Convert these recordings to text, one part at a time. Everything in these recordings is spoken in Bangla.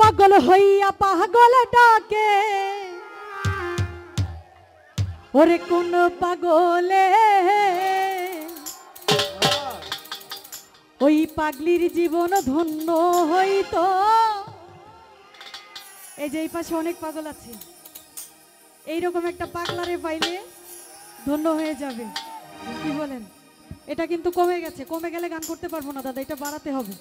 পাগল হইয়া পাগল ডাকে। ওরে কোন পাগলে? ওই পাগলির জীবন ধন্য হইতো। এই যে এই পাশে অনেক পাগল আছে। এইরকম একটা পাগলারে পাইলে ধন্য হয়ে যাবে। কি বলেন? এটা কিন্তু কমে গেছে। কমে গেলে গান করতে পারব না, দাদা, এটা বাড়াতে হবে।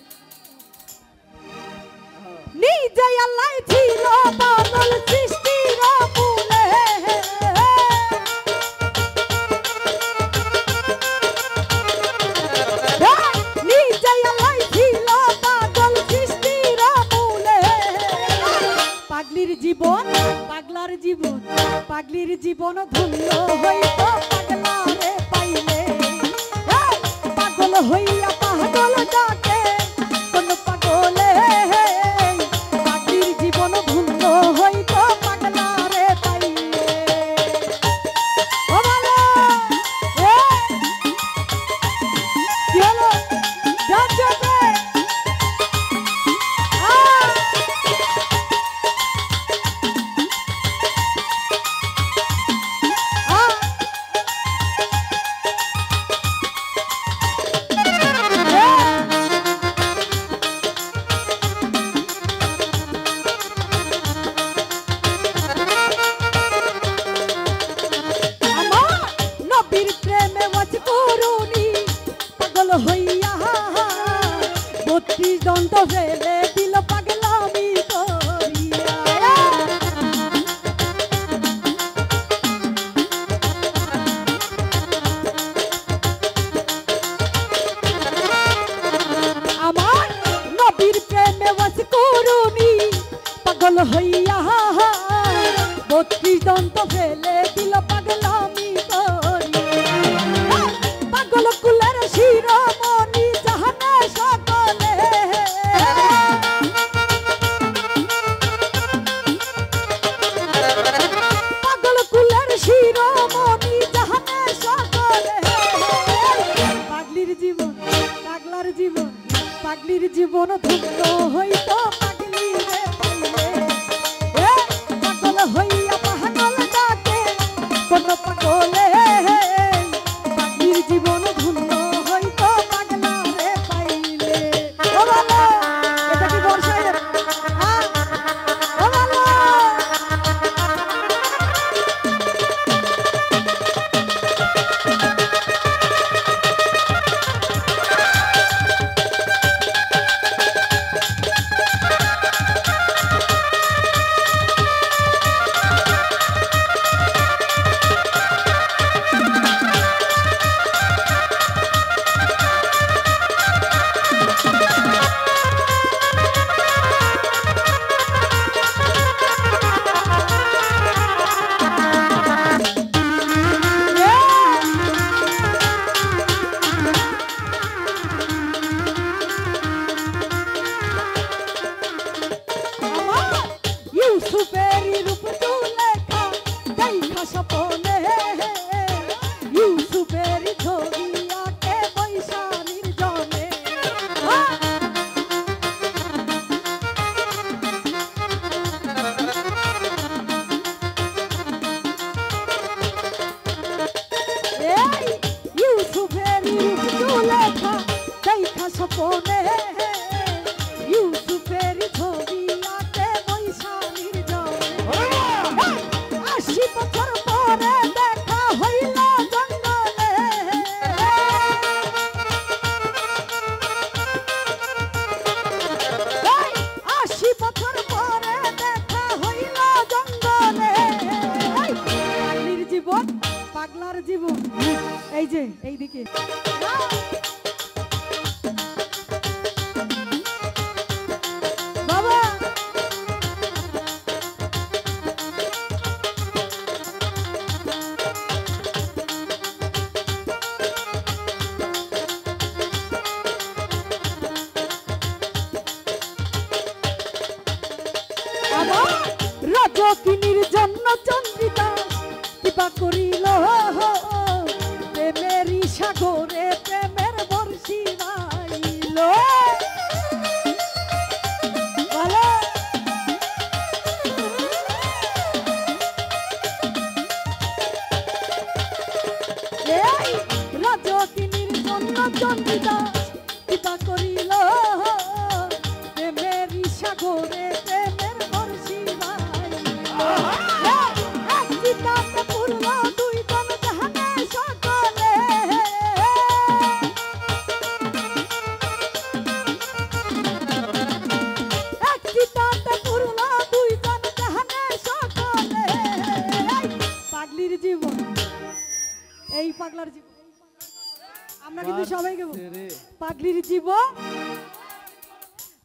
নিজে আল্লাহ ছিল পাগল সৃষ্টির মূলে নিজে আল্লাহ ছিল পাগল সৃষ্টির মূলে পাগলির জীবন, পাগলার জীবন, পাগলির জীবন ধন্য হইতো পাগলারে পাইলে। পাগল হইয়া পাগল ডাকে পাগল হইয়া বত্রিশ দন্ত ফেলে দিল পাগল কুলের পাগল কুলের শিরোমণি জীবন পাগলার জীবন ধন্য হইতো পাগলি রে পাইলে এ, পাগল পাগলার জীবন। এই যে এইদিকে। রজকিনীর জন্য চন্দ্রিতা কিবা করিল অঞ্জন বিকাশ পিতা করিল।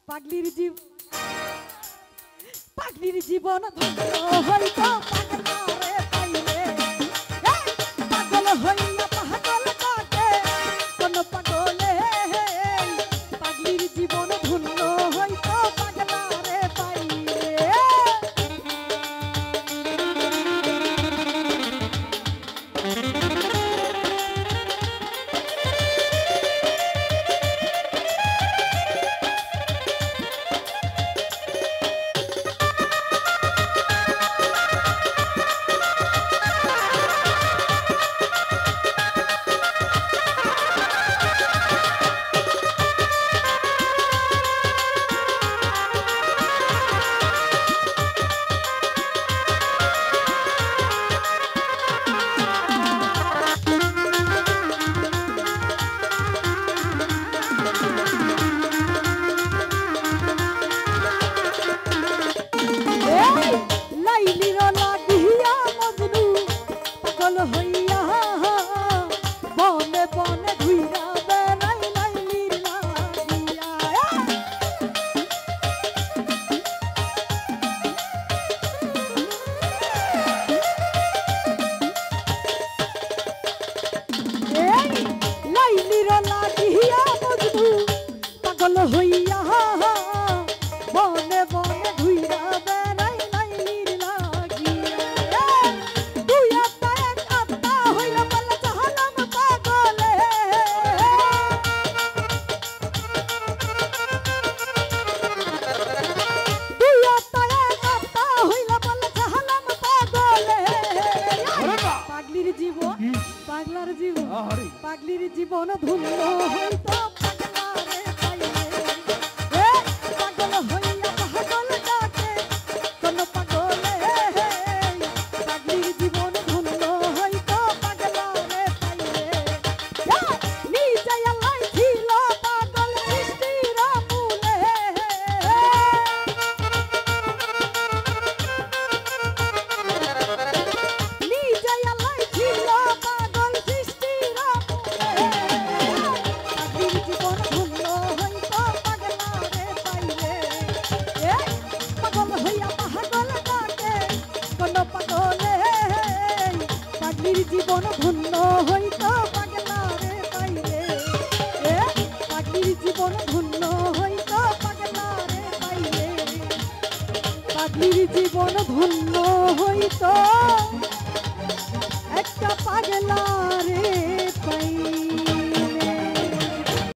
পাগলির জীব পাগলির জীবন ভালো হইতো পাগল রে Ay, mi dolor. পাগলির জীবন পাগলার জীবন পাগলির জীবন ধন্য হইতো জীবন ধন্য হইত। একটা পাগলা রে।